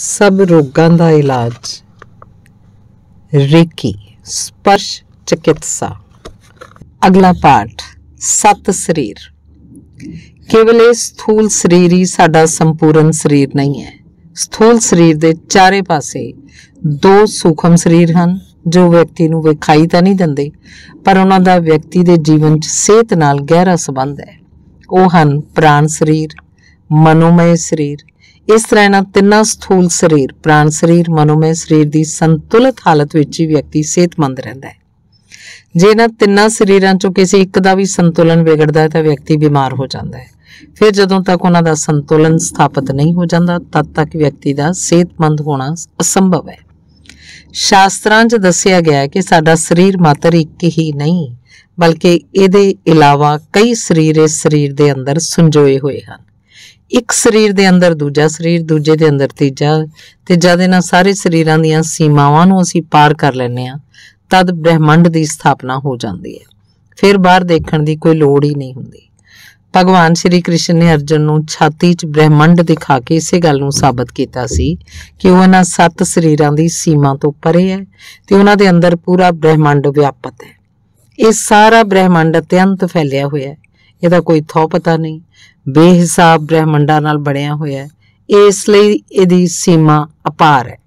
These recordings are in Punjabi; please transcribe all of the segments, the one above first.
ਸਭ ਰੋਗਾਂ ਦਾ ਇਲਾਜ। ਰੇਕੀ, ਸਪਰਸ਼, ਚਿਕਿਤਸਾ। ਅਗਲਾ ਪਾਠ, ਸਤ ਸਰੀਰ। ਕੇਵਲ ਇਹ ਸਥੂਲ ਸਰੀਰ ਹੀ ਸਾਡਾ ਸੰਪੂਰਨ ਸਰੀਰ ਨਹੀਂ ਹੈ। ਸਥੂਲ ਸਰੀਰ ਦੇ ਚਾਰੇ ਪਾਸੇ ਦੋ ਸੂਖਮ ਸਰੀਰ ਹਨ, ਜੋ ਵਿਅਕਤੀ ਨੂੰ ਵਿਖਾਈ ਤਾਂ ਨਹੀਂ ਦਿੰਦੇ, ਪਰ ਉਹਨਾਂ ਦਾ ਵਿਅਕਤੀ ਦੇ ਜੀਵਨ 'ਚ ਸਿਹਤ ਨਾਲ ਗਹਿਰਾ ਸੰਬੰਧ ਹੈ। ਉਹ ਹਨ ਪ੍ਰਾਣ ਸਰੀਰ ਮਨੋਮය ਸਰੀਰ ਇਸ ਤਰ੍ਹਾਂ ਇਹਨਾਂ ਤਿੰਨਾਂ ਸਥੂਲ ਸਰੀਰ, ਪ੍ਰਾਣ ਸਰੀਰ ਮਨੋਮය ਸਰੀਰ ਦੀ ਸੰਤੁਲਿਤ ਹਾਲਤ ਵਿੱਚ ਹੀ ਵਿਅਕਤੀ ਸਿਹਤਮੰਦ ਰਹਿੰਦਾ ਹੈ। ਜੇ ਇਹਨਾਂ ਤਿੰਨਾਂ ਸਰੀਰਾਂ ਚੋਂ ਕਿਸੇ ਇੱਕ ਦਾ ਵੀ ਸੰਤੁਲਨ ਵਿਗੜਦਾ ਹੈ ਤਾਂ ਵਿਅਕਤੀ ਬਿਮਾਰ ਹੋ ਜਾਂਦਾ ਹੈ। ਫਿਰ ਜਦੋਂ ਤੱਕ ਉਹਨਾਂ ਦਾ ਸੰਤੁਲਨ ਸਥਾਪਿਤ ਨਹੀਂ ਹੋ ਜਾਂਦਾ, ਤਦ ਤੱਕ ਵਿਅਕਤੀ ਦਾ ਸਿਹਤਮੰਦ ਹੋਣਾ ਅਸੰਭਵ ਹੈ। ਸ਼ਾਸਤਰਾਂ 'ਚ ਦੱਸਿਆ ਗਿਆ ਹੈ ਕਿ ਸਾਡਾ ਸਰੀਰ ਮਾਤਰ ਇੱਕ ਹੀ ਨਹੀਂ, ਬਲਕਿ ਇਹਦੇ ਇਲਾਵਾ ਕਈ ਸਰੀਰ ਇਸ ਸਰੀਰ ਦੇ ਅੰਦਰ ਸੰਜੋਏ ਹੋਏ ਹਨ। ਇੱਕ ਸਰੀਰ ਦੇ ਅੰਦਰ ਦੂਜਾ ਸਰੀਰ, ਦੂਜੇ ਦੇ ਅੰਦਰ ਤੀਜਾ ਤੇ ਜਦ ਇਹਨਾਂ ਸਾਰੇ ਸਰੀਰਾਂ ਦੀਆਂ ਸੀਮਾਵਾਂ ਨੂੰ ਅਸੀਂ ਪਾਰ ਕਰ ਲੈਂਦੇ ਆ ਤਦ ਬ੍ਰਹਿਮੰਡ ਦੀ ਸਥਾਪਨਾ ਹੋ ਜਾਂਦੀ ਹੈ। ਫਿਰ ਬਾਹਰ ਦੇਖਣ ਦੀ ਕੋਈ ਲੋੜ ਹੀ ਨਹੀਂ ਹੁੰਦੀ। ਭਗਵਾਨ ਸ਼੍ਰੀ ਕ੍ਰਿਸ਼ਨ ਨੇ ਅਰਜਨ ਨੂੰ ਛਾਤੀ 'ਚ ਬ੍ਰਹਿਮੰਡ ਦਿਖਾ ਕੇ ਇਸੇ ਗੱਲ ਨੂੰ ਸਾਬਤ ਕੀਤਾ ਸੀ ਕਿ ਉਹ ਇਹਨਾਂ ਸੱਤ ਸਰੀਰਾਂ ਦੀ ਸੀਮਾ ਤੋਂ ਪਰੇ ਹੈ ਤੇ ਉਹਨਾਂ ਦੇ ਅੰਦਰ ਪੂਰਾ ਬ੍ਰਹਿਮੰਡ ਵਿਆਪਤ ਹੈ। ਇਹ ਸਾਰਾ ਬ੍ਰਹਿਮੰਡ ਅਤਿਅੰਤ ਫੈਲਿਆ ਹੋਇਆ ਹੈ। ਇਹਦਾ ਕੋਈ ਥੋ ਪਤਾ ਨਹੀਂ। ਬੇਹਿਸਾਬ ਬ੍ਰਹਿਮੰਡਾਂ ਨਾਲ ਬਣਿਆ ਹੋਇਆ ਹੈ। ਇਸ ਲਈ ਇਹਦੀ ਸੀਮਾ ਅਪਾਰ ਹੈ।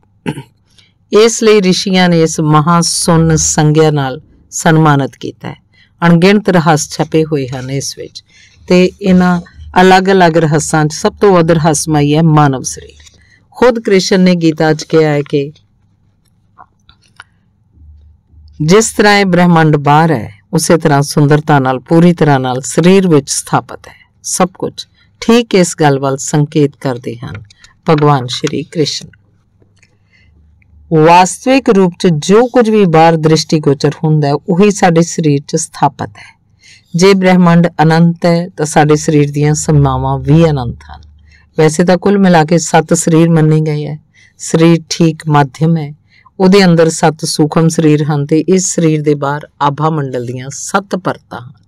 ਇਸ ਲਈ ਰਿਸ਼ੀਆਂ ਨੇ ਇਸ ਮਹਾ ਸੁਨ ਸੰਗਿਆ ਨਾਲ ਸਨਮਾਨਿਤ ਕੀਤਾ ਹੈ। ਅਣਗਿਣਤ ਰਹੱਸ ਛਪੇ ਹੋਏ ਹਨ ਇਸ ਵਿੱਚ ਤੇ ਇਹਨਾਂ ਅਲੱਗ-ਅਲੱਗ ਰਹੱਸਾਂ 'ਚ ਸਭ ਤੋਂ ਵੱਧ ਰਹੱਸਮਈ ਹੈ ਮਾਨਵ ਸਰੀਰ। ਖੁਦ ਕ੍ਰਿਸ਼ਨ ਨੇ ਗੀਤਾ 'ਚ ਕਿਹਾ ਹੈ ਕਿ ਜਿਸ ਤਰ੍ਹਾਂ ਇਹ ਬ੍ਰਹਿਮੰਡ ਬਾਹਰ ਹੈ, ਉਸੇ ਤਰ੍ਹਾਂ ਸੁੰਦਰਤਾ ਨਾਲ, ਪੂਰੀ ਤਰ੍ਹਾਂ ਨਾਲ ਸਰੀਰ ਵਿੱਚ ਸਥਾਪਿਤ ਹੈ। ਸਭ ਕੁਝ ਠੀਕ ਇਸ ਗੱਲ ਵੱਲ ਸੰਕੇਤ ਕਰਦੇ ਹਨ ਭਗਵਾਨ ਸ਼੍ਰੀ ਕ੍ਰਿਸ਼ਨ। ਵਾਸਤਵਿਕ ਰੂਪ 'ਚ ਜੋ ਕੁਝ ਵੀ ਬਾਹਰ ਦ੍ਰਿਸ਼ਟੀਗੋਚਰ ਹੁੰਦਾ ਹੈ, ਉਹੀ ਸਾਡੇ ਸਰੀਰ 'ਚ ਸਥਾਪਿਤ ਹੈ। ਜੇ ਬ੍ਰਹਿਮੰਡ ਅਨੰਤ ਹੈ, ਤਾਂ ਸਾਡੇ ਸਰੀਰ ਦੀਆਂ ਸੀਮਾਵਾਂ ਵੀ ਅਨੰਤ ਹਨ। ਵੈਸੇ ਤਾਂ ਕੁੱਲ ਮਿਲਾ ਕੇ ਸੱਤ ਸਰੀਰ ਮੰਨੇ ਗਏ ਹੈ। ਸਰੀਰ ਠੀਕ ਮਾਧਿਅਮ ਹੈ। ਉਹਦੇ ਅੰਦਰ ਸੱਤ ਸੂਖਮ ਸਰੀਰ ਹਨ ਤੇ ਇਸ ਸਰੀਰ ਦੇ ਬਾਹਰ ਆਭਾ ਮੰਡਲ ਦੀਆਂ ਸੱਤ ਪਰਤਾਂ ਹਨ।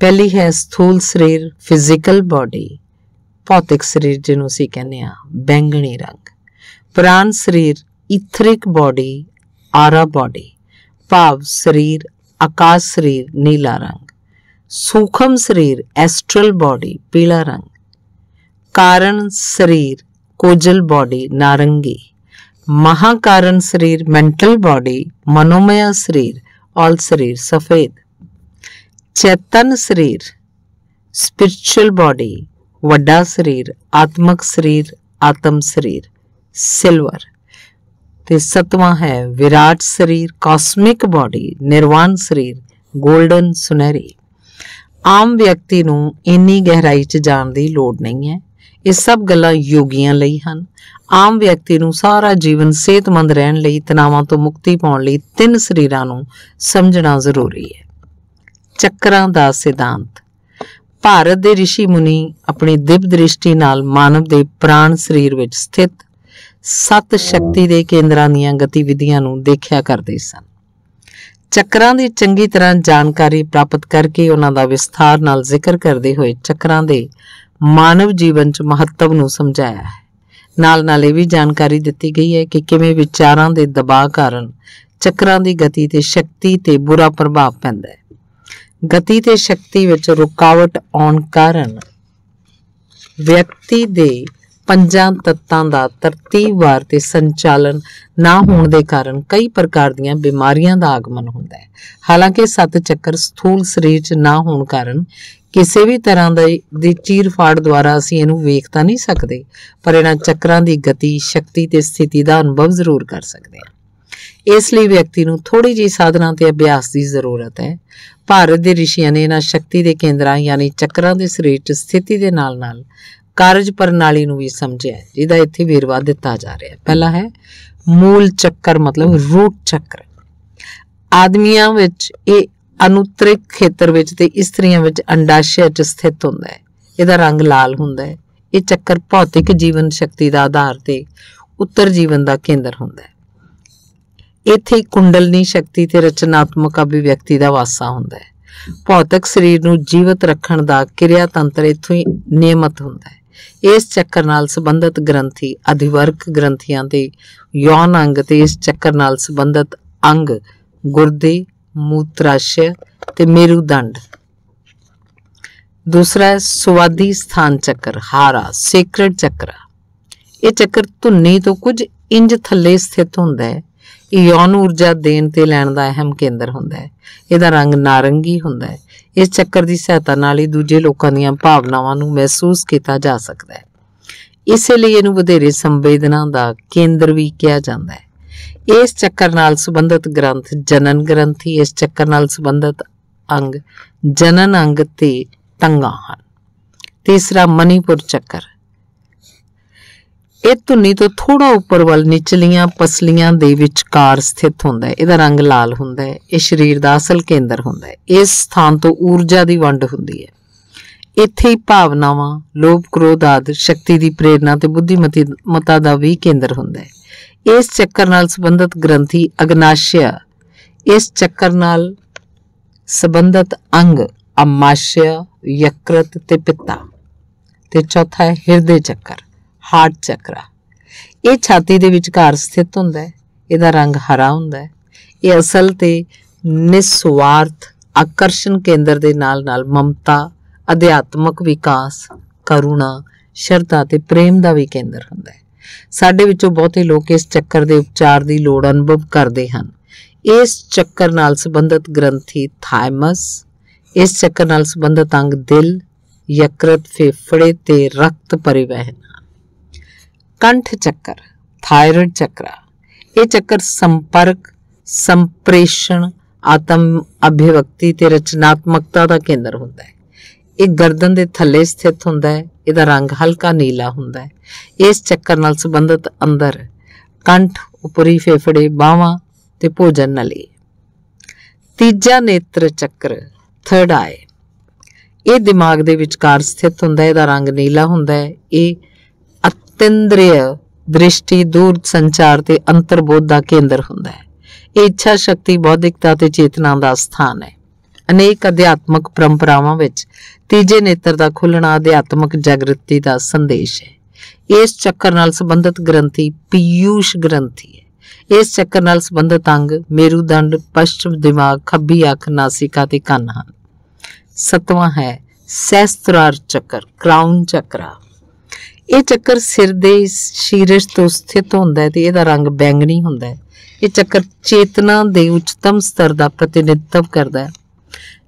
ਪਹਿਲੀ ਹੈ ਸਥੂਲ ਸਰੀਰ ਫਿਜ਼ੀਕਲ ਬਾਡੀ ਭੌਤਿਕ ਸਰੀਰ ਜਿਹਨੂੰ ਅਸੀਂ ਕਹਿੰਦੇ ਆ ਬੈਂਗਣੀ ਰੰਗ ਪ੍ਰਾਨ ਸਰੀਰ ਇਥਰਿਕ ਬਾਡੀ ਆਰਾ ਬਾਡੀ ਭਾਵ ਸਰੀਰ ਆਕਾਸ਼ ਸਰੀਰ ਨੀਲਾ ਰੰਗ ਸੂਖਮ ਸਰੀਰ ਐਸਟਰਲ ਬਾਡੀ ਪੀਲਾ ਰੰਗ ਕਾਰਨ ਸਰੀਰ ਕੋਜਲ ਬਾਡੀ ਨਾਰੰਗੀ ਮਹਾਕਾਰਨ ਸਰੀਰ ਮੈਂਟਲ ਬਾਡੀ ਮਨੋਮය ਸਰੀਰ ਆਲ ਸਰੀਰ ਸਫੇਦ ਚੇਤਨ ਸਰੀਰ ਸਪਿਰਚੁਅਲ ਬਾਡੀ ਵੱਡਾ ਸਰੀਰ, ਆਤਮਕ ਸਰੀਰ, ਆਤਮ ਸਰੀਰ ਸਿਲਵਰ ਤੇ ਸਤਵਾਂ ਹੈ ਵਿਰਾਟ ਸਰੀਰ ਕਾਸਮਿਕ ਬਾਡੀ ਨਿਰਵਾਣ ਸਰੀਰ 골ਡਨ ਸੁਨਹਿਰੀ। ਆਮ ਵਿਅਕਤੀ ਨੂੰ ਇੰਨੀ ਗਹਿਰਾਈ 'ਚ ਜਾਣ ਦੀ ਲੋੜ ਨਹੀਂ ਹੈ। ਇਹ ਸਭ ਗੱਲਾਂ ਯੋਗੀਆਂ ਲਈ ਹਨ। ਆਮ ਵਿਅਕਤੀ ਨੂੰ ਸਾਰਾ ਜੀਵਨ ਸਿਹਤਮੰਦ ਰਹਿਣ ਲਈ, ਤਣਾਵਾਂ ਤੋਂ ਮੁਕਤੀ ਪਾਉਣ ਲਈ ਤਿੰਨ ਸਰੀਰਾਂ ਨੂੰ ਸਮਝਣਾ ਜ਼ਰੂਰੀ ਹੈ। ਚੱਕਰਾਂ ਦਾ ਸਿਧਾਂਤ। ਭਾਰਤ ਦੇ ઋષਿ ਮੁਨੀ ਆਪਣੀ ਦਿਵ ਦ੍ਰਿਸ਼ਟੀ ਨਾਲ ਮਾਨਵ ਦੇ ਪ੍ਰਾਣ ਸਰੀਰ ਵਿੱਚ ਸਥਿਤ ਸੱਤ ਸ਼ਕਤੀ ਦੇ ਕੇਂਦਰਾਂ ਦੀਆਂ ਗਤੀਵਿਧੀਆਂ ਨੂੰ ਦੇਖਿਆ ਕਰਦੇ ਸਨ। ਚੱਕਰਾਂ ਦੀ ਚੰਗੀ ਤਰ੍ਹਾਂ ਜਾਣਕਾਰੀ ਪ੍ਰਾਪਤ ਕਰਕੇ ਉਹਨਾਂ ਦਾ ਵਿਸਥਾਰ ਨਾਲ ਜ਼ਿਕਰ ਕਰਦੇ ਹੋਏ ਚੱਕਰਾਂ ਦੇ ਮਾਨਵ ਜੀਵਨ 'ਚ ਮਹੱਤਵ ਨੂੰ ਸਮਝਾਇਆ ਹੈ। ਨਾਲ ਨਾਲ ਇਹ ਵੀ ਜਾਣਕਾਰੀ ਦਿੱਤੀ ਗਈ ਹੈ ਕਿ ਕਿਵੇਂ ਵਿਚਾਰਾਂ ਦੇ ਦਬਾਅ ਕਾਰਨ ਚੱਕਰਾਂ ਦੀ ਗਤੀ ਤੇ ਸ਼ਕਤੀ ਤੇ ਬੁਰਾ ਪ੍ਰਭਾਵ ਪੈਂਦਾ ਹੈ। ਗਤੀ ਤੇ ਸ਼ਕਤੀ ਵਿੱਚ ਰੁਕਾਵਟ ਆਉਣ ਕਾਰਨ ਵਿਅਕਤੀ ਦੇ ਪੰਜਾਂ ਤੱਤਾਂ ਦਾ ਤਰਤੀਬਵਾਰ ਤੇ ਸੰਚਾਲਨ ਨਾ ਹੋਣ ਦੇ ਕਾਰਨ ਕਈ ਪ੍ਰਕਾਰ ਦੀਆਂ ਬਿਮਾਰੀਆਂ ਦਾ ਆਗਮਨ ਹੁੰਦਾ ਹੈ। ਹਾਲਾਂਕਿ ਸੱਤ ਚੱਕਰ ਸਥੂਲ ਸਰੀਰ 'ਚ ਨਾ ਹੋਣ ਕਾਰਨ ਕਿਸੇ ਵੀ ਤਰ੍ਹਾਂ ਦੀ ਚੀਰ ਫਾੜ ਦੁਆਰਾ ਅਸੀਂ ਇਹਨੂੰ ਵੇਖ ਤਾਂ ਨਹੀਂ ਸਕਦੇ, ਪਰ ਇਹਨਾਂ ਚੱਕਰਾਂ ਦੀ ਗਤੀ, ਸ਼ਕਤੀ ਤੇ ਸਥਿਤੀ ਦਾ ਅਨੁਭਵ ਜ਼ਰੂਰ ਕਰ ਸਕਦੇ ਹਾਂ। ਇਸ ਲਈ ਵਿਅਕਤੀ ਨੂੰ ਥੋੜੀ ਜਿਹੀ ਸਾਧਨਾ ਤੇ ਅਭਿਆਸ ਦੀ ਜ਼ਰੂਰਤ ਹੈ। ਭਾਰਤ ਦੇ ਰਿਸ਼ੀਆਂ ਨੇ ਇਹਨਾਂ ਸ਼ਕਤੀ ਦੇ ਕੇਂਦਰਾਂ ਯਾਨੀ ਚੱਕਰਾਂ ਦੇ ਸਰੀਰ 'ਚ ਸਥਿਤੀ ਦੇ ਨਾਲ-ਨਾਲ ਕਾਰਜ ਪ੍ਰਣਾਲੀ ਨੂੰ ਵੀ ਸਮਝਿਆ ਜਿਹਦਾ ਇੱਥੇ ਵੇਰਵਾ ਦਿੱਤਾ ਜਾ ਰਿਹਾ ਹੈ। ਪਹਿਲਾ ਹੈ, ਮੂਲ ਚੱਕਰ ਮਤਲਬ ਰੂਟ ਚੱਕਰ। ਆਦਮੀਆਂ ਵਿੱਚ ਇਹ ਅਨੁਤਰਿਕ ਖੇਤਰ ਵਿੱਚ ਤੇ ਇਸਤਰੀਆਂ ਵਿੱਚ ਅੰਡਾਸ਼ਯ 'ਚ ਸਥਿਤ ਹੁੰਦਾ ਹੈ। ਇਹਦਾ ਰੰਗ ਲਾਲ ਹੁੰਦਾ ਹੈ। ਇਹ ਚੱਕਰ ਭੌਤਿਕ ਜੀਵਨ ਸ਼ਕਤੀ ਦਾ ਆਧਾਰ ਤੇ ਉੱਤਰ ਜੀਵਨ ਦਾ ਕੇਂਦਰ ਹੁੰਦਾ ਹੈ। ਇੱਥੇ ਕੁੰਡਲਨੀ ਸ਼ਕਤੀ ਤੇ ਰਚਨਾਤਮਕ ਅਭਿਵਿਅਕਤੀ ਦਾ ਵਾਸਾ ਹੁੰਦਾ ਹੈ। ਭੌਤਿਕ ਸਰੀਰ ਨੂੰ ਜੀਵਤ ਰੱਖਣ ਦਾ ਕਿਰਿਆ ਤੰਤਰ ਇੱਥੋਂ ਹੀ ਨਿਯਮਤ ਹੁੰਦਾ ਹੈ। ਇਸ ਚੱਕਰ ਨਾਲ ਸੰਬੰਧਿਤ ਗ੍ਰੰਥੀ ਅਧਿਵਰਕ ਗ੍ਰੰਥੀਆਂ ਦੇ ਯੌਨ ਅੰਗ ਤੇ ਇਸ ਚੱਕਰ ਨਾਲ ਸੰਬੰਧਿਤ ਅੰਗ ਗੁਰਦੇ, ਮੂਤਰਾਸ਼ਯ ਤੇ ਮੇਰੂਦੰਡ। ਦੂਸਰਾ ਹੈ ਸੁਵਾਦੀ ਸਥਾਨ ਚੱਕਰ, ਹਾਰਾ ਸੇਕ੍ਰੇਟ ਚੱਕਰ। ਇਹ ਚੱਕਰ ਧੁੰਨੀ ਤੋਂ ਕੁਝ ਇੰਜ ਥੱਲੇ ਸਥਿਤ ਹੁੰਦਾ ਹੈ ਇਹ ਯੌਨ ਊਰਜਾ ਦੇਣ ਤੇ ਲੈਣ ਦਾ ਅਹਿਮ ਕੇਂਦਰ ਹੁੰਦਾ ਹੈ। ਇਹਦਾ ਰੰਗ ਨਾਰੰਗੀ ਹੁੰਦਾ ਹੈ। ਇਸ ਚੱਕਰ ਦੀ ਸਹਾਇਤਾ ਨਾਲ ਹੀ ਦੂਜੇ ਲੋਕਾਂ ਦੀਆਂ ਭਾਵਨਾਵਾਂ ਨੂੰ ਮਹਿਸੂਸ ਕੀਤਾ ਜਾ ਸਕਦਾ ਹੈ। ਇਸੇ ਲਈ ਇਹਨੂੰ ਵਧੇਰੇ ਸੰਵੇਦਨਾ ਦਾ ਕੇਂਦਰ ਵੀ ਕਿਹਾ ਜਾਂਦਾ ਹੈ। ਇਸ ਚੱਕਰ ਨਾਲ ਸੰਬੰਧਿਤ ਗ੍ਰੰਥ ਜਨਨ ਗ੍ਰੰਥੀ, ਇਸ ਚੱਕਰ ਨਾਲ ਸੰਬੰਧਿਤ ਅੰਗ ਜਨਨ ਅੰਗ ਤੇ ਟੰਗਾ ਹਨ। ਤੀਸਰਾ ਮਨੀਪੁਰ ਚੱਕਰ। ਇਹ ਧੁੰਨੀ ਤੋਂ ਥੋੜਾ ਉੱਪਰ ਵੱਲ ਨਿਚਲੀਆਂ ਪਸਲੀਆਂ ਦੇ ਵਿਚਕਾਰ ਸਥਿਤ ਹੁੰਦਾ ਹੈ। ਇਹਦਾ ਰੰਗ ਲਾਲ ਹੁੰਦਾ ਹੈ। ਇਹ ਸਰੀਰ ਦਾ ਅਸਲ ਕੇਂਦਰ ਹੁੰਦਾ ਹੈ। ਇਸ ਸਥਾਨ ਤੋਂ ਊਰਜਾ ਦੀ ਵੰਡ ਹੁੰਦੀ ਹੈ। ਇੱਥੇ ਹੀ ਭਾਵਨਾਵਾਂ, ਲੋਭ, ਕ੍ਰੋਧ ਆਦਿ, ਸ਼ਕਤੀ ਦੀ ਪ੍ਰੇਰਣਾ ਤੇ ਬੁੱਧੀਮਤੀ ਮਤਾ ਦਾ ਵੀ ਕੇਂਦਰ ਹੁੰਦਾ ਹੈ। ਇਸ ਚੱਕਰ ਨਾਲ ਸੰਬੰਧਿਤ ਗ੍ਰੰਥੀ ਅਗਨਾਸ਼ਯ ਇਸ ਚੱਕਰ ਨਾਲ ਸੰਬੰਧਿਤ ਅੰਗ ਅਮਾਸ਼ਯ, ਯਕਰਤ ਤੇ ਪਿੱਤਾ। ਤੇ ਚੌਥਾ ਹੈ ਹਿਰਦੇ ਚੱਕਰ। ਹਾਰਟ ਚੱਕਰਾ। ਇਹ ਛਾਤੀ ਦੇ ਵਿਚਕਾਰ ਸਥਿਤ ਹੁੰਦਾ ਹੈ। ਇਹਦਾ ਰੰਗ ਹਰਾ ਹੁੰਦਾ ਹੈ। ਇਹ ਅਸਲ ਤੇ ਨਿਸਵਾਰਥ ਆਕਰਸ਼ਣ ਕੇਂਦਰ ਦੇ ਨਾਲ-ਨਾਲ ਮਮਤਾ, ਅਧਿਆਤਮਕ ਵਿਕਾਸ, ਕਰੁਣਾ, ਸ਼ਰਧਾ ਤੇ ਪ੍ਰੇਮ ਦਾ ਵੀ ਕੇਂਦਰ ਹੁੰਦਾ ਹੈ। ਸਾਡੇ ਵਿੱਚੋਂ ਬਹੁਤੇ ਲੋਕ ਇਸ ਚੱਕਰ ਦੇ ਉਪਚਾਰ ਦੀ ਲੋੜ ਅਨੁਭਵ ਕਰਦੇ ਹਨ। ਇਸ ਚੱਕਰ ਨਾਲ ਸੰਬੰਧਿਤ ਗ੍ਰੰਥੀ ਥਾਈਮਸ ਇਸ ਚੱਕਰ ਨਾਲ ਸੰਬੰਧਿਤ ਅੰਗ ਦਿਲ, ਯਕਰਤ ਫੇਫੜੇ ਤੇ ਰਕਤ ਪਰਿਵਹਨ। ਕੰਠ ਚੱਕਰ, ਥਾਇਰੋਇਡ ਚੱਕਰਾ। ਇਹ ਚੱਕਰ ਸੰਪਰਕ, ਸੰਪ੍ਰੇਸ਼ਣ, ਆਤਮ ਅਭਿਵਕਤੀ ਤੇ ਰਚਨਾਤਮਕਤਾ ਦਾ ਕੇਂਦਰ ਹੁੰਦਾ ਹੈ। ਇਹ ਗਰਦਨ ਦੇ ਥੱਲੇ ਸਥਿਤ ਹੁੰਦਾ ਹੈ, ਇਹਦਾ ਰੰਗ ਹਲਕਾ ਨੀਲਾ ਹੁੰਦਾ ਹੈ। ਇਸ ਚੱਕਰ ਨਾਲ ਸੰਬੰਧਿਤ ਅੰਦਰ ਕੰਠ, ਉਪਰੀ ਫੇਫੜੇ, ਬਾਹਾਂ ਤੇ ਭੋਜਨ ਨਲੀ। ਤੀਜਾ ਨੇਤਰ ਚੱਕਰ ਥਰਡ ਆਈ ਇਹ ਦਿਮਾਗ ਦੇ ਵਿਚਕਾਰ ਸਥਿਤ ਹੁੰਦਾ ਹੈ, ਇਹਦਾ ਰੰਗ ਨੀਲਾ ਹੁੰਦਾ ਹੈ। ਇਹ ਅਤਿੰਦ੍ਰਿਯ ਦ੍ਰਿਸ਼ਟੀ, ਦੂਰ ਸੰਚਾਰ ਤੇ ਅੰਤਰਬੋਧ ਦਾ ਕੇਂਦਰ ਹੁੰਦਾ ਹੈ। ਇਹ ਇੱਛਾ ਸ਼ਕਤੀ, ਬੌਧਿਕਤਾ ਤੇ ਚੇਤਨਾ ਦਾ ਸਥਾਨ ਹੈ। ਅਨੇਕ ਅਧਿਆਤਮਕ ਪਰੰਪਰਾਵਾਂ ਵਿੱਚ ਤੀਜੇ ਨੇਤਰ ਦਾ ਖੁੱਲਣਾ ਅਧਿਆਤਮਕ ਜਾਗਰਤੀ ਦਾ ਸੰਦੇਸ਼ ਹੈ। ਇਸ ਚੱਕਰ ਨਾਲ ਸੰਬੰਧਿਤ ਗ੍ਰੰਥੀ ਪੀਯੂਸ਼ ਗ੍ਰੰਥੀ ਹੈ। ਇਸ ਚੱਕਰ ਨਾਲ ਸੰਬੰਧਿਤ ਅੰਗ ਮੇਰੂਦੰਡ, ਪਸ਼ਚਮ ਦਿਮਾਗ, ਖੱਬੀ ਅੱਖ, ਨਾਸਿਕਾ ਤੇ ਕੰਨ ਹਨ। ਸਤਵਾਂ ਹੈ ਸਹਿਸਤਰਾਰ ਚੱਕਰ, ਕ੍ਰਾਊਨ ਚੱਕਰਾ। ਇਹ ਚੱਕਰ ਸਿਰ ਦੇ ਸ਼ੀਰਸ਼ ਤੋਂ ਸਥਿਤ ਹੁੰਦਾ ਹੈ ਤੇ ਇਹਦਾ ਰੰਗ ਬੈਂਗਣੀ ਹੁੰਦਾ ਹੈ। ਇਹ ਚੱਕਰ ਚੇਤਨਾ ਦੇ ਉੱਚਤਮ ਸਤਰ ਦਾ ਪ੍ਰਤੀਨਿਧਤਵ ਕਰਦਾ ਹੈ,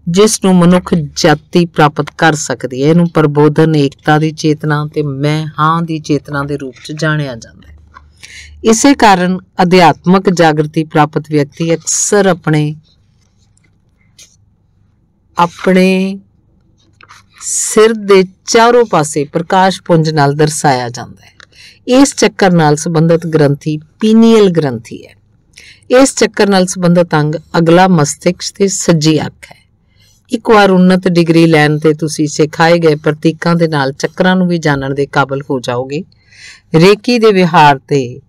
ਜਿਸ ਨੂੰ ਮਨੁੱਖ ਜਾਤੀ ਪ੍ਰਾਪਤ ਕਰ ਸਕਦੀ ਹੈ। ਇਹਨੂੰ ਪ੍ਰਬੋਧਨ, ਏਕਤਾ ਦੀ ਚੇਤਨਾ ਤੇ ਮੈਂ ਹਾਂ ਦੀ ਚੇਤਨਾ ਦੇ ਰੂਪ 'ਚ ਜਾਣਿਆ ਜਾਂਦਾ ਹੈ। ਇਸੇ ਕਾਰਨ ਅਧਿਆਤਮਕ ਜਾਗਰਤੀ ਪ੍ਰਾਪਤ ਵਿਅਕਤੀ ਅਕਸਰ ਆਪਣੇ ਆਪਣੇ ਸਿਰ ਦੇ ਚਾਰੋਂ ਪਾਸੇ ਪ੍ਰਕਾਸ਼ ਪੁੰਜ ਨਾਲ ਦਰਸਾਇਆ ਜਾਂਦਾ ਹੈ। ਇਸ ਚੱਕਰ ਨਾਲ ਸੰਬੰਧਿਤ ਗ੍ਰੰਥੀ ਪੀਨੀਅਲ ਗ੍ਰੰਥੀ ਹੈ। ਇਸ ਚੱਕਰ ਨਾਲ ਸੰਬੰਧਿਤ ਅੰਗ ਅਗਲਾ ਮਸਤਿਸ਼ਕ ਤੇ ਸੱਜੀ ਅੱਖ ਹੈ। ਇੱਕ ਵਾਰ ਉન્નਤ ਡਿਗਰੀ ਲੈਣ ਤੇ ਤੁਸੀਂ ਸਿਖਾਏ ਗਏ ਪ੍ਰਤੀਕਾਂ ਦੇ ਨਾਲ ਚੱਕਰਾਂ ਨੂੰ ਵੀ ਜਾਣਨ ਦੇ ਕਾਬਲ ਹੋ ਜਾਓਗੇ। ਰੇਕੀ ਦੇ ਵਿਹਾਰ ਤੇ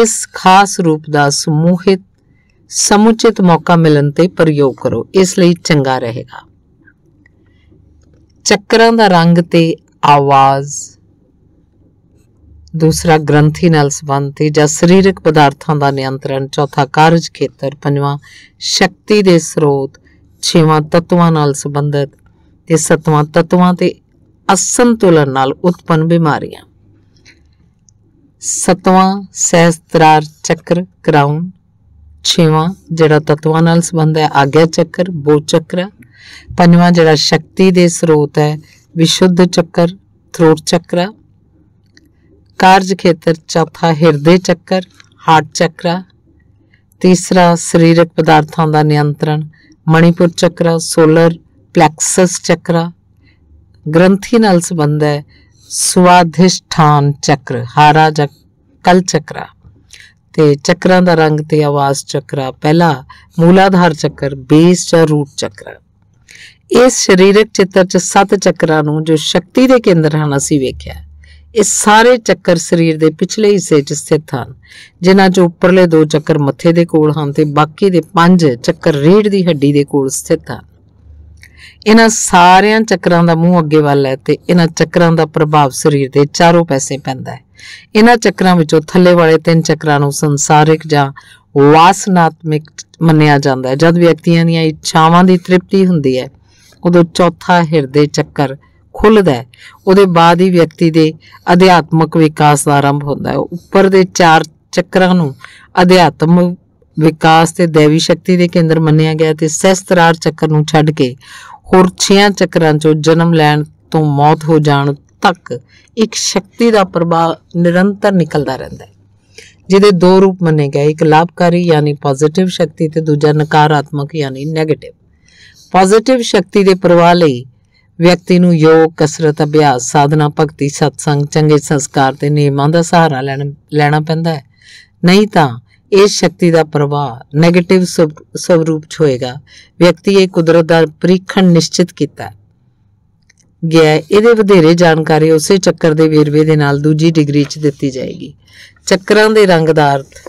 ਇਸ ਖਾਸ ਰੂਪ ਦਾ ਸਮੂਹਿਤ, ਸਮੁਚਿਤ ਮੌਕਾ ਮਿਲਣ ਤੇ ਪ੍ਰਯੋਗ ਕਰੋ। ਇਸ ਲਈ ਚੰਗਾ ਰਹੇਗਾ। ਚੱਕਰਾਂ ਦਾ ਰੰਗ ਤੇ ਆਵਾਜ਼। ਦੂਸਰਾ ਗ੍ਰੰਥੀ ਨਾਲ ਸੰਬੰਧ ਤੇ ਜਾਂ ਸਰੀਰਕ ਪਦਾਰਥਾਂ ਦਾ ਨਿਯੰਤਰਣ। ਚੌਥਾ, ਕਾਰਜ ਖੇਤਰ। ਪੰਜਵਾਂ, ਸ਼ਕਤੀ ਦੇ ਸਰੋਤ। ਛੇਵਾਂ, ਤਤਵਾਂ ਨਾਲ ਸੰਬੰਧਿਤ। ਤੇ ਸਤਵਾਂ, ਤਤਵਾਂ ਤੇ ਅਸੰਤੁਲਨ ਨਾਲ ਉਤਪੰਨ ਬਿਮਾਰੀਆਂ। ਸਤਵਾਂ, ਸਹਿਸਤਰਾਰ ਚੱਕਰ ਕਰਾਉਣ ਛੇਵਾਂ ਜਿਹੜਾ ਤਤਵਾਂ ਨਾਲ ਸੰਬੰਧ ਹੈ, ਆਗਿਆ ਚੱਕਰ ਬੋ ਚੱਕਰ ਪੰਜਵਾਂ ਜਿਹੜਾ ਸ਼ਕਤੀ ਦੇ ਸਰੋਤ ਹੈ, ਵਿਸ਼ੁੱਧ ਚੱਕਰ, ਥਰੋਟ ਚੱਕਰ ਕਾਰਜ ਖੇਤਰ, ਚੌਥਾ ਹਿਰਦੇ ਚੱਕਰ, ਹਾਰਟ ਚੱਕਰ ਤੀਸਰਾ ਸਰੀਰਕ ਪਦਾਰਥਾਂ ਦਾ ਨਿਯੰਤਰਣ, ਮਣੀਪੁਰ ਚੱਕਰ ਸੋਲਰ ਪਲੈਕਸਸ ਚੱਕਰ ਗ੍ਰੰਥੀ ਨਾਲ ਸੰਬੰਧ ਹੈ ਸਵਾਧਿਸ਼ਠਾਨ ਚੱਕਰ, ਹਾਰਾ ਜਾਂ ਕਲ ਚੱਕਰਾ ਤੇ ਚੱਕਰਾਂ ਦਾ ਰੰਗ ਤੇ ਆਵਾਜ਼ ਚੱਕਰਾ, ਪਹਿਲਾ ਮੂਲਾਧਾਰ ਚੱਕਰ, ਬੇਸ ਜਾਂ ਰੂਟ ਚੱਕਰਾ। ਇਸ ਸਰੀਰਕ ਚਿੱਤਰ 'ਚ ਸੱਤ ਚੱਕਰਾਂ ਨੂੰ ਜੋ ਸ਼ਕਤੀ ਦੇ ਕੇਂਦਰ ਹਨ, ਅਸੀਂ ਵੇਖਿਆ। ਇਹ ਸਾਰੇ ਚੱਕਰ ਸਰੀਰ ਦੇ ਪਿਛਲੇ ਹਿੱਸੇ 'ਚ ਸਥਿਤ ਹਨ, ਜਿਨ੍ਹਾਂ 'ਚ ਉੱਪਰਲੇ ਦੋ ਚੱਕਰ ਮੱਥੇ ਦੇ ਕੋਲ ਹਨ ਤੇ ਬਾਕੀ ਦੇ ਪੰਜ ਚੱਕਰ ਰੀੜ ਦੀ ਹੱਡੀ ਦੇ ਕੋਲ ਸਥਿਤ ਹਨ। ਇਹਨਾਂ ਸਾਰਿਆਂ ਚੱਕਰਾਂ ਦਾ ਮੂੰਹ ਅੱਗੇ ਵੱਲ ਹੈ ਤੇ ਇਹਨਾਂ ਚੱਕਰਾਂ ਦਾ ਪ੍ਰਭਾਵ ਸਰੀਰ ਦੇ ਚਾਰੋਂ ਪਾਸੇ ਪੈਂਦਾ ਹੈ। ਇਹਨਾਂ ਚੱਕਰਾਂ ਵਿੱਚੋਂ ਥੱਲੇ ਵਾਲੇ ਤਿੰਨ ਚੱਕਰਾਂ ਨੂੰ ਸੰਸਾਰਿਕ ਜਾਂ ਵਾਸਨਾਤਮਿਕ ਮੰਨਿਆ ਜਾਂਦਾ ਹੈ। ਜਦ ਵਿਅਕਤੀਆਂ ਦੀਆਂ ਇੱਛਾਵਾਂ ਦੀ ਤ੍ਰਿਪਤੀ ਹੁੰਦੀ ਹੈ, ਉਦੋਂ ਚੌਥਾ ਹਿਰਦੇ ਚੱਕਰ ਖੁੱਲਦਾ ਹੈ। ਉਹਦੇ ਬਾਅਦ ਹੀ ਵਿਅਕਤੀ ਦੇ ਅਧਿਆਤਮਕ ਵਿਕਾਸ ਦਾ ਆਰੰਭ ਹੁੰਦਾ ਹੈ। ਉੱਪਰ ਦੇ ਚਾਰ ਚੱਕਰਾਂ ਨੂੰ ਅਧਿਆਤਮ ਵਿਕਾਸ ਤੇ ਦੇਵੀ ਸ਼ਕਤੀ ਦੇ ਕੇਂਦਰ ਮੰਨਿਆ ਗਿਆ ਤੇ ਸਹਿਸਤਰਾਰ ਚੱਕਰ ਨੂੰ ਛੱਡ ਕੇ ਹੋਰ ਛਿਆਂ ਚੱਕਰਾਂ ਚੋਂ ਜਨਮ ਲੈਣ ਤੋਂ ਮੌਤ ਹੋ ਜਾਣ ਤੱਕ ਇੱਕ ਸ਼ਕਤੀ ਦਾ ਪ੍ਰਭਾਵ ਨਿਰੰਤਰ ਨਿਕਲਦਾ ਰਹਿੰਦਾ ਹੈ। ਜਿਹਦੇ ਦੋ ਰੂਪ ਮੰਨੇ ਗਏ, ਇੱਕ ਲਾਭਕਾਰੀ ਯਾਨੀ ਪੋਜ਼ਿਟਿਵ ਸ਼ਕਤੀ ਤੇ ਦੂਜਾ ਨਕਾਰਾਤਮਕ ਯਾਨੀ 네ਗੇਟਿਵ ਪੋਜ਼ਿਟਿਵ ਸ਼ਕਤੀ ਦੇ ਪ੍ਰਵਾਹ ਲਈ ਵਿਅਕਤੀ ਨੂੰ ਯੋਗ, ਕਸਰਤ, ਅਭਿਆਸ, ਸਾਧਨਾ, ਭਗਤੀ, ਸਤਸੰਗ, ਚੰਗੇ ਸੰਸਕਾਰ ਤੇ ਨਿਯਮਾਂ ਦਾ ਸਹਾਰਾ ਲੈਣ, ਲੈਣਾ ਪੈਂਦਾ ਹੈ। ਨਹੀਂ ਤਾਂ ਇਸ ਸ਼ਕਤੀ ਦਾ ਪ੍ਰਵਾਹ 네ਗੇਟਿਵ ਸਵਰੂਪ ਚ ਹੋਏਗਾ। ਵਿਅਕਤੀ ਇਹ ਕੁਦਰਤ ਦਾ ਪ੍ਰੀਖਣ ਨਿਸ਼ਚਿਤ ਕੀਤਾ ਹੈ। ਗਿਆ ਇਹਦੇ ਵਧੇਰੇ ਜਾਣਕਾਰੀ ਉਸੇ ਚੱਕਰ ਦੇ ਵੇਰਵੇ ਦੇ ਨਾਲ ਦੂਜੀ ਡਿਗਰੀ 'ਚ ਦਿੱਤੀ ਜਾਏਗੀ। ਚੱਕਰਾਂ ਦੇ ਰੰਗ ਦਾ ਅਰਥ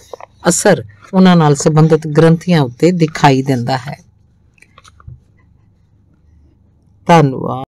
ਅਸਰ ਉਹਨਾਂ ਨਾਲ ਸੰਬੰਧਿਤ ਗ੍ਰੰਥੀਆਂ ਉੱਤੇ ਦਿਖਾਈ ਦਿੰਦਾ ਹੈ। ਧੰਨਵਾਦ।